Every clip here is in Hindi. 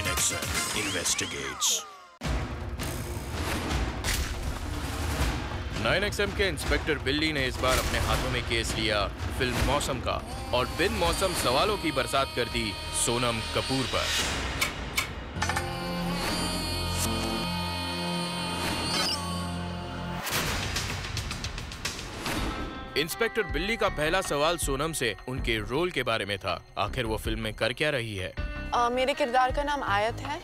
Hudson investigates. 9XM के इंस्पेक्टर बिल्ली ने इस बार अपने हाथों में केस लिया। फ़िल्म मौसम का और बिन मौसम सवालों की बरसात कर दी सोनम कपूर पर। इंस्पेक्टर बिल्ली का पहला सवाल सोनम से उनके रोल के बारे में था। आखिर वो फ़िल्म में कर क्या रही है? मेरे किरदार का नाम आयत है।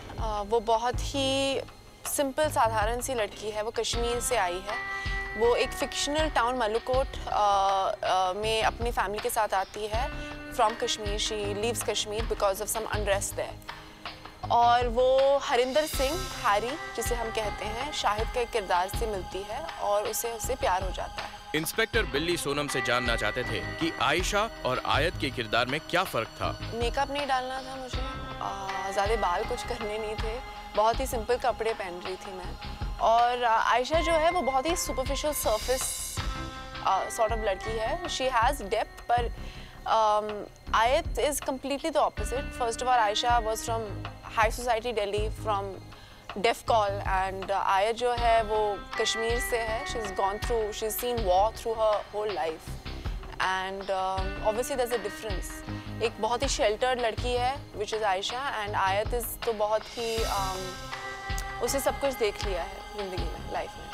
वो बहुत ही सिंपल, साधारण सी लड़की है। वो कश्मीर से आई है। वो एक फिक्शनल टाउन मलुकोट में अपनी फैमिली के साथ आती है। From Kashmir she leaves Kashmir because of some unrest there और वो हरिंदर सिंह हैरी, जिसे हम कहते हैं, शाहिद के किरदार से मिलती है और उसे उससे प्यार हो जाता है। इंस्पेक्टर बिल्ली सोनम से जानना चाहते थे कि आयशा और आयत के किरदार में क्या फ़र्क था। मेकअप नहीं डालना था मुझे। ज़्यादा बाल कुछ करने नहीं थे। बहुत ही सिंपल कपड़े पहन रही थी मैं। और आयशा जो है, वो बहुत ही सुपरफिशियल सरफेस सॉर्ट ऑफ़ लड़की है। शी हैज़ डेप्थ पर Ayat is completely the opposite first of all Ayesha was from high society Delhi from Def Col and Ayat जो है वो कश्मीर से है. She is gone through she is seen war through her whole life and obviously thus a difference एक बहुत ही शेल्टर्ड लड़की है which is Ayesha and Ayat is तो बहुत ही um, उसे सब कुछ देख लिया है ज़िंदगी में लाइफ में।